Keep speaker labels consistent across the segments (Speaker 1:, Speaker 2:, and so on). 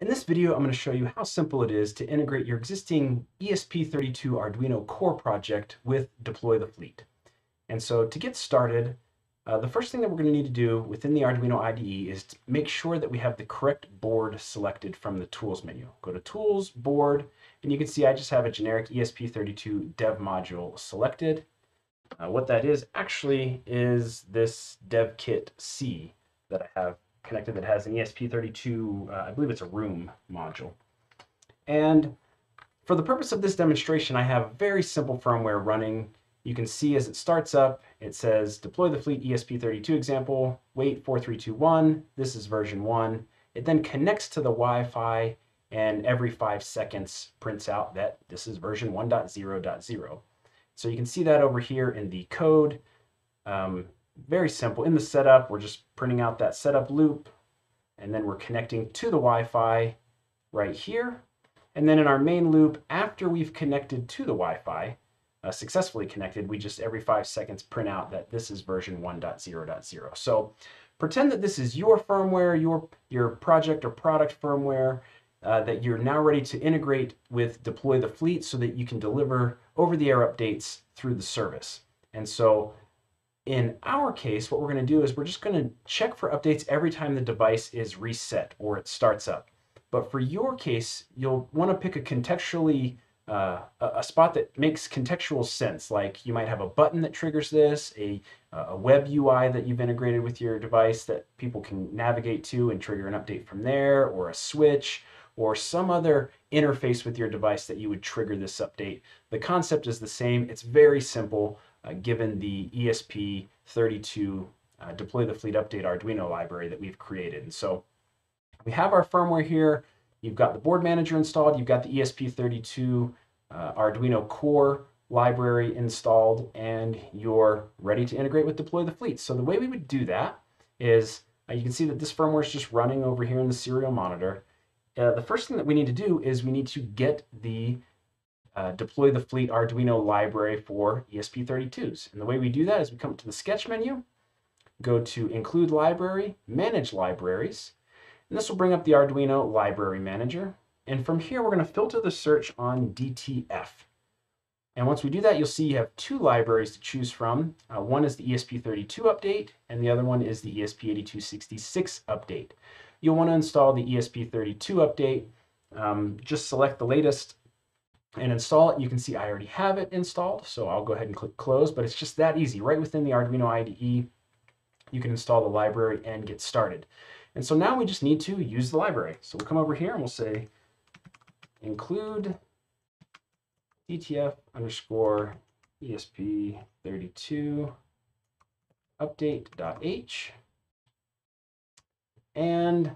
Speaker 1: In this video, I'm going to show you how simple it is to integrate your existing ESP32 Arduino core project with Deploy the Fleet. And so to get started, uh, the first thing that we're going to need to do within the Arduino IDE is to make sure that we have the correct board selected from the Tools menu. Go to Tools, Board, and you can see I just have a generic ESP32 dev module selected. Uh, what that is actually is this dev kit C that I have connected that has an ESP32, uh, I believe it's a WROOM module. And for the purpose of this demonstration, I have very simple firmware running. You can see as it starts up, it says deploy the fleet ESP32 example, wait 4321, this is version 1. It then connects to the Wi-Fi and every five seconds prints out that this is version 1.0.0. So you can see that over here in the code. Um, very simple. In the setup, we're just printing out that setup loop, and then we're connecting to the Wi-Fi right here. And then in our main loop, after we've connected to the Wi-Fi, uh, successfully connected, we just every five seconds print out that this is version 1.0.0. So pretend that this is your firmware, your, your project or product firmware uh, that you're now ready to integrate with Deploy the Fleet so that you can deliver over-the-air updates through the service. And so in our case, what we're going to do is we're just going to check for updates every time the device is reset or it starts up. But for your case, you'll want to pick a contextually uh, a spot that makes contextual sense. Like you might have a button that triggers this, a, a web UI that you've integrated with your device that people can navigate to and trigger an update from there, or a switch, or some other interface with your device that you would trigger this update. The concept is the same. It's very simple given the ESP32 uh, deploy the fleet update Arduino library that we've created. And so we have our firmware here. You've got the board manager installed. You've got the ESP32 uh, Arduino core library installed, and you're ready to integrate with deploy the fleet. So the way we would do that is uh, you can see that this firmware is just running over here in the serial monitor. Uh, the first thing that we need to do is we need to get the uh, deploy the fleet Arduino library for ESP32s. And the way we do that is we come to the sketch menu, go to include library, manage libraries, and this will bring up the Arduino library manager. And from here, we're going to filter the search on DTF. And once we do that, you'll see you have two libraries to choose from. Uh, one is the ESP32 update, and the other one is the ESP8266 update. You'll want to install the ESP32 update. Um, just select the latest and install it. You can see I already have it installed, so I'll go ahead and click close, but it's just that easy. Right within the Arduino IDE, you can install the library and get started. And so now we just need to use the library. So we'll come over here and we'll say include DTF underscore ESP32 update.h. And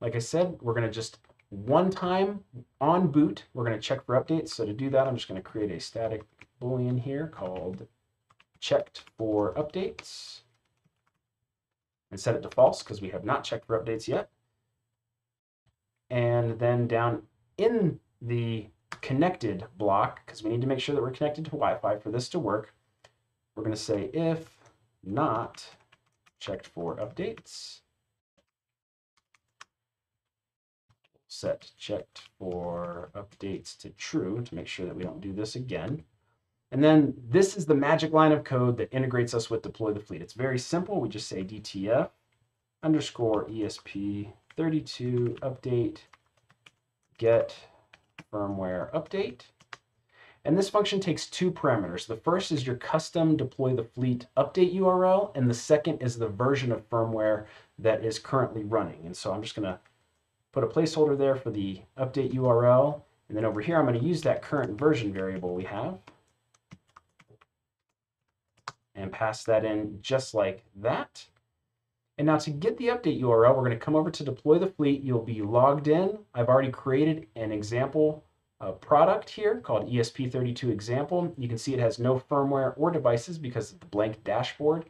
Speaker 1: like I said, we're going to just one time on boot, we're going to check for updates. So to do that, I'm just going to create a static boolean here called checked for updates and set it to false because we have not checked for updates yet. And then down in the connected block, because we need to make sure that we're connected to Wi-Fi for this to work, we're going to say if not checked for updates, set checked for updates to true to make sure that we don't do this again. And then this is the magic line of code that integrates us with deploy the fleet. It's very simple. We just say DTF underscore ESP32 update get firmware update. And this function takes two parameters. The first is your custom deploy the fleet update URL, and the second is the version of firmware that is currently running. And so I'm just going to put a placeholder there for the update URL. And then over here, I'm going to use that current version variable we have and pass that in just like that. And now to get the update URL, we're going to come over to deploy the fleet. You'll be logged in. I've already created an example uh, product here called ESP32 example. You can see it has no firmware or devices because of the blank dashboard.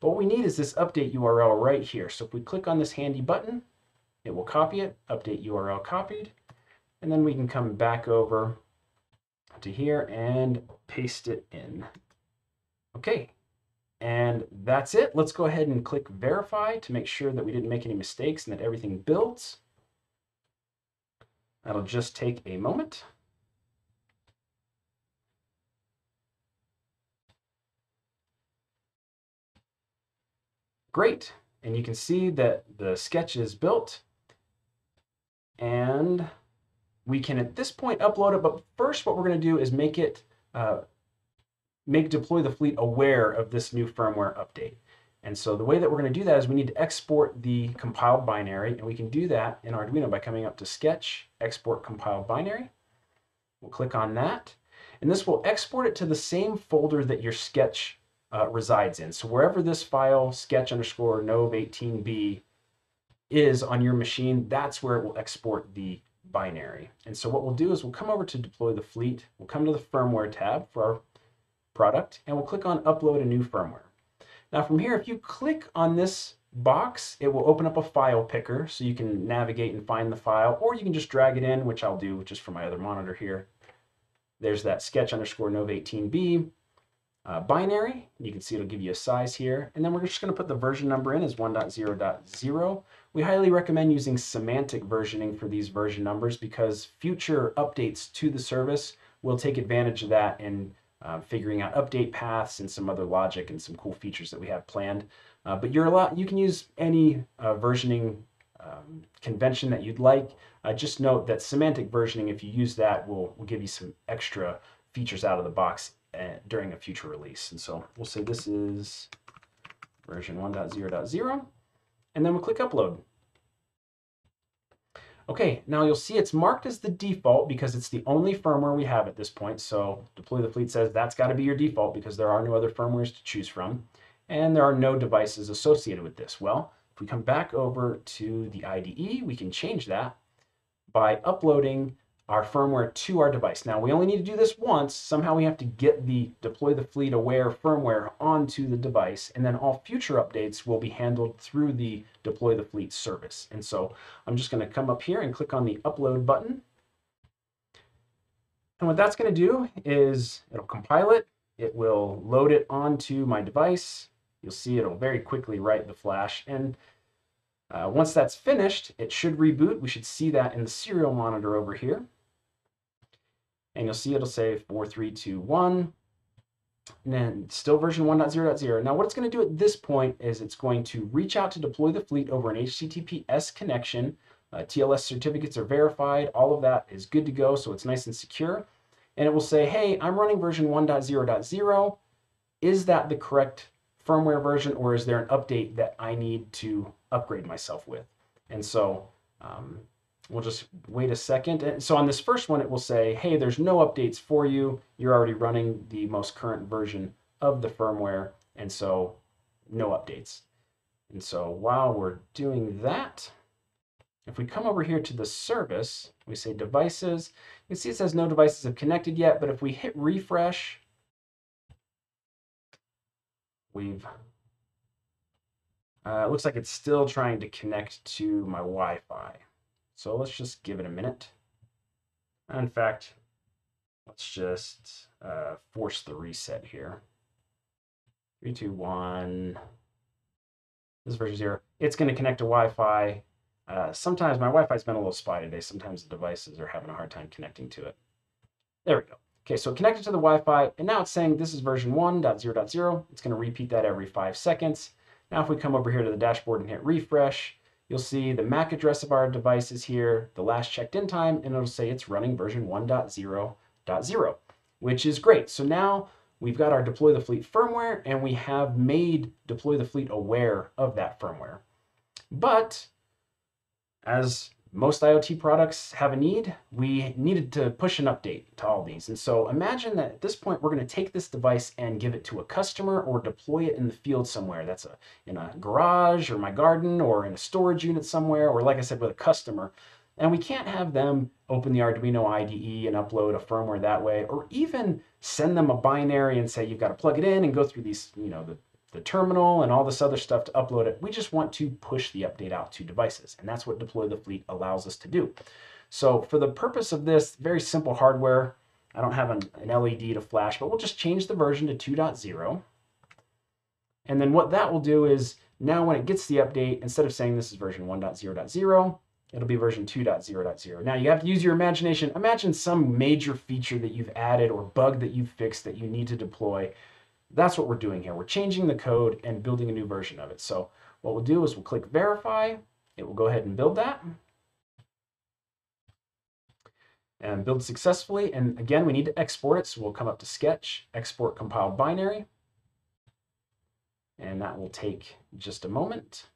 Speaker 1: But what we need is this update URL right here. So if we click on this handy button, it will copy it, update URL copied, and then we can come back over to here and paste it in. Okay, and that's it. Let's go ahead and click verify to make sure that we didn't make any mistakes and that everything builds. That'll just take a moment. Great. And you can see that the sketch is built. And we can at this point upload it. But first, what we're going to do is make it uh, make deploy the fleet aware of this new firmware update. And so the way that we're going to do that is we need to export the compiled binary, and we can do that in Arduino by coming up to Sketch, Export Compiled Binary. We'll click on that, and this will export it to the same folder that your sketch uh, resides in. So wherever this file, sketch underscore nov18b, is on your machine, that's where it will export the binary. And so what we'll do is we'll come over to deploy the fleet, we'll come to the firmware tab for our product, and we'll click on upload a new firmware. Now from here, if you click on this box, it will open up a file picker so you can navigate and find the file, or you can just drag it in, which I'll do just for my other monitor here. There's that sketch underscore nov18b uh, binary. You can see it'll give you a size here. And then we're just going to put the version number in as 1.0.0. We highly recommend using semantic versioning for these version numbers because future updates to the service will take advantage of that in uh, figuring out update paths and some other logic and some cool features that we have planned. Uh, but you're a lot, you can use any uh, versioning um, convention that you'd like. Uh, just note that semantic versioning, if you use that, will, will give you some extra features out of the box uh, during a future release. And so we'll say this is version 1.0.0, and then we'll click upload. Okay, now you'll see it's marked as the default because it's the only firmware we have at this point. So Deploy the Fleet says that's got to be your default because there are no other firmwares to choose from. And there are no devices associated with this. Well, if we come back over to the IDE, we can change that by uploading our firmware to our device. Now we only need to do this once. Somehow we have to get the deploy the fleet aware firmware onto the device and then all future updates will be handled through the deploy the fleet service. And so I'm just gonna come up here and click on the upload button. And what that's gonna do is it'll compile it. It will load it onto my device. You'll see it'll very quickly write the flash. And uh, once that's finished, it should reboot. We should see that in the serial monitor over here and you'll see it'll say 4321 and then still version 1.0.0. Now what it's going to do at this point is it's going to reach out to deploy the fleet over an HTTPS connection. Uh, TLS certificates are verified. All of that is good to go, so it's nice and secure. And it will say, hey, I'm running version 1.0.0. Is that the correct firmware version or is there an update that I need to upgrade myself with? And so um, We'll just wait a second. And so on this first one, it will say, hey, there's no updates for you. You're already running the most current version of the firmware. And so no updates. And so while we're doing that, if we come over here to the service, we say devices, you see it says no devices have connected yet, but if we hit refresh, we've, uh, it looks like it's still trying to connect to my Wi-Fi. So let's just give it a minute. In fact, let's just uh, force the reset here. Three, two, one. This is version zero. It's going to connect to Wi-Fi. Uh, sometimes my Wi-Fi's been a little spotty today. Sometimes the devices are having a hard time connecting to it. There we go. Okay, so connected to the Wi-Fi, and now it's saying this is version 1.0.0. It's going to repeat that every five seconds. Now if we come over here to the dashboard and hit refresh, you'll see the MAC address of our device is here, the last checked in time, and it'll say it's running version 1.0.0, which is great. So now we've got our deploy the fleet firmware and we have made deploy the fleet aware of that firmware. But as most IoT products have a need. We needed to push an update to all these. And so imagine that at this point, we're going to take this device and give it to a customer or deploy it in the field somewhere. That's a, in a garage or my garden or in a storage unit somewhere, or like I said, with a customer. And we can't have them open the Arduino IDE and upload a firmware that way, or even send them a binary and say, you've got to plug it in and go through these, you know, the the terminal and all this other stuff to upload it. We just want to push the update out to devices. And that's what deploy the fleet allows us to do. So for the purpose of this very simple hardware, I don't have an, an LED to flash, but we'll just change the version to 2.0. And then what that will do is now when it gets the update, instead of saying this is version 1.0.0, it'll be version 2.0.0. Now you have to use your imagination. Imagine some major feature that you've added or bug that you've fixed that you need to deploy. That's what we're doing here. We're changing the code and building a new version of it. So what we'll do is we'll click verify. It will go ahead and build that and build successfully. And again, we need to export it. So we'll come up to Sketch, Export Compiled Binary. And that will take just a moment.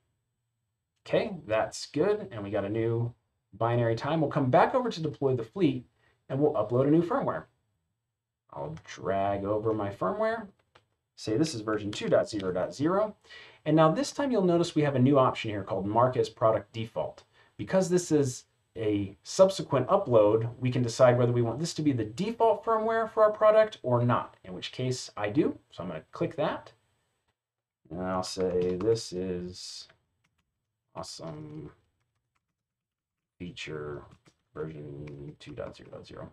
Speaker 1: Okay, that's good. And we got a new binary time. We'll come back over to deploy the fleet and we'll upload a new firmware. I'll drag over my firmware, say this is version 2.0.0. And now this time you'll notice we have a new option here called Mark as Product Default. Because this is a subsequent upload, we can decide whether we want this to be the default firmware for our product or not, in which case I do. So I'm going to click that. And I'll say this is awesome feature version 2.0.0.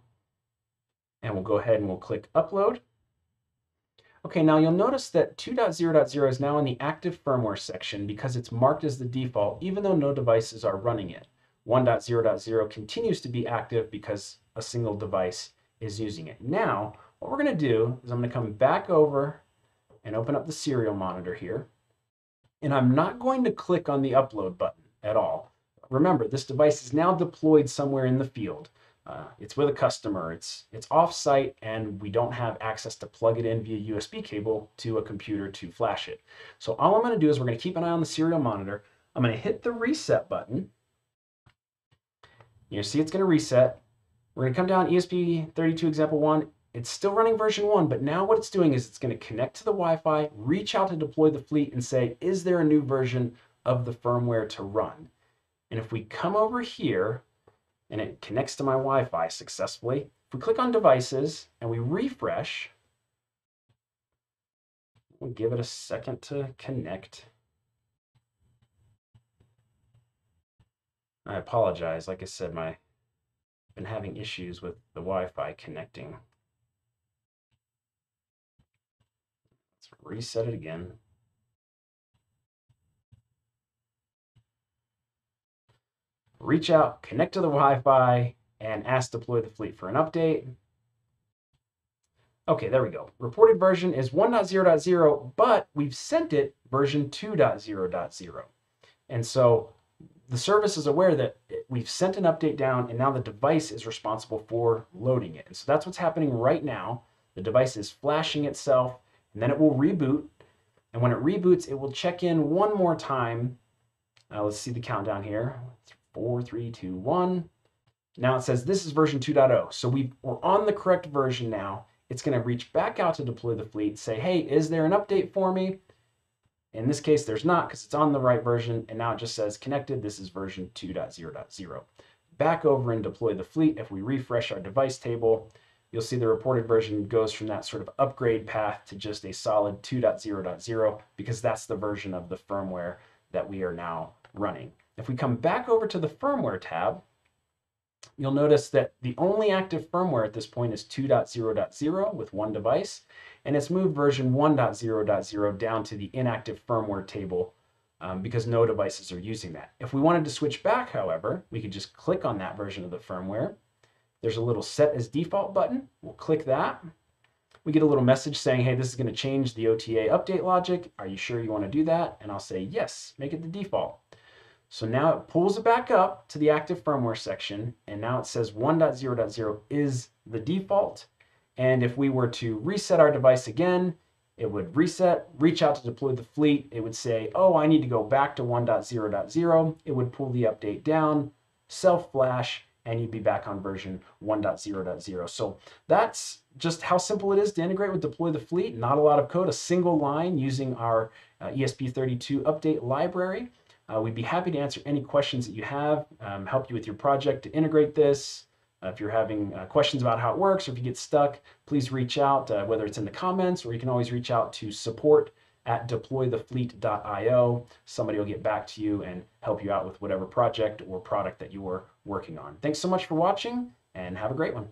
Speaker 1: And we'll go ahead and we'll click upload. Okay, now you'll notice that 2.0.0 is now in the active firmware section because it's marked as the default, even though no devices are running it. 1.0.0 continues to be active because a single device is using it. Now, what we're going to do is I'm going to come back over and open up the serial monitor here. And I'm not going to click on the upload button at all. Remember, this device is now deployed somewhere in the field. Uh, it's with a customer, it's, it's off-site, and we don't have access to plug it in via USB cable to a computer to flash it. So all I'm going to do is we're going to keep an eye on the serial monitor. I'm going to hit the reset button, you see it's going to reset. We're going to come down ESP32 example 1. It's still running version 1, but now what it's doing is it's going to connect to the Wi-Fi, reach out to deploy the fleet and say, is there a new version of the firmware to run? And if we come over here and it connects to my Wi-Fi successfully, if we click on devices and we refresh, we'll give it a second to connect. I apologize. Like I said, my been having issues with the Wi-Fi connecting. Let's reset it again. Reach out, connect to the Wi-Fi, and ask deploy the fleet for an update. Okay, there we go. Reported version is 1.0.0, but we've sent it version 2.0.0. And so the service is aware that we've sent an update down and now the device is responsible for loading it. And so that's what's happening right now. The device is flashing itself and then it will reboot. And when it reboots, it will check in one more time. Uh, let's see the countdown here. Four, three, two, one. Now it says this is version 2.0. So we are on the correct version now. It's going to reach back out to deploy the fleet, say, hey, is there an update for me? In this case, there's not because it's on the right version, and now it just says connected. This is version 2.0.0. Back over and deploy the fleet. If we refresh our device table, you'll see the reported version goes from that sort of upgrade path to just a solid 2.0.0 because that's the version of the firmware that we are now running. If we come back over to the firmware tab, you'll notice that the only active firmware at this point is 2.0.0 with one device, and it's moved version 1.0.0 down to the inactive firmware table um, because no devices are using that. If we wanted to switch back, however, we could just click on that version of the firmware. There's a little set as default button. We'll click that. We get a little message saying, hey, this is going to change the OTA update logic. Are you sure you want to do that? And I'll say, yes, make it the default. So now it pulls it back up to the active firmware section, and now it says 1.0.0 is the default. And if we were to reset our device again, it would reset, reach out to deploy the fleet. It would say, oh, I need to go back to 1.0.0. It would pull the update down, self-flash, and you'd be back on version 1.0.0. So that's just how simple it is to integrate with deploy the fleet. Not a lot of code, a single line using our uh, ESP32 update library. Uh, we'd be happy to answer any questions that you have, um, help you with your project to integrate this, uh, if you're having uh, questions about how it works or if you get stuck, please reach out, uh, whether it's in the comments or you can always reach out to support at deploythefleet.io. Somebody will get back to you and help you out with whatever project or product that you are working on. Thanks so much for watching and have a great one.